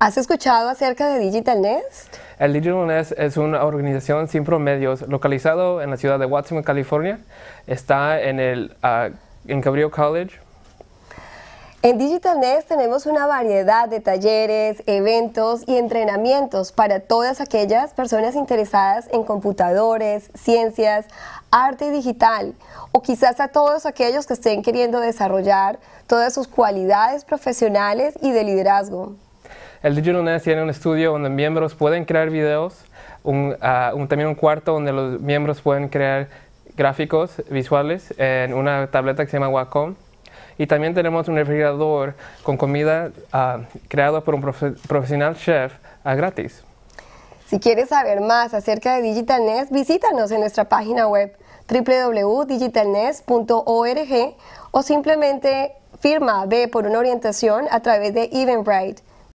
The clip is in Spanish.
¿Has escuchado acerca de Digital Nest? El Digital Nest es una organización sin promedios localizado en la ciudad de Watson, California. Está en el ah, en Cabrillo College. En Digital Nest tenemos una variedad de talleres, eventos y entrenamientos para todas aquellas personas interesadas en computadores, ciencias, arte digital o quizás a todos aquellos que estén queriendo desarrollar todas sus cualidades profesionales y de liderazgo. El Digital Nest tiene un estudio donde miembros pueden crear videos, ah, un, también un cuarto donde los miembros pueden crear gráficos visuales en una tableta que se llama Wacom. Y también tenemos un refrigerador con comida uh, creado por un profesional chef uh, gratis. Si quieres saber más acerca de Digital Nest, visítanos en nuestra página web www.digitalnest.org o simplemente firma B por una orientación a través de Eventbrite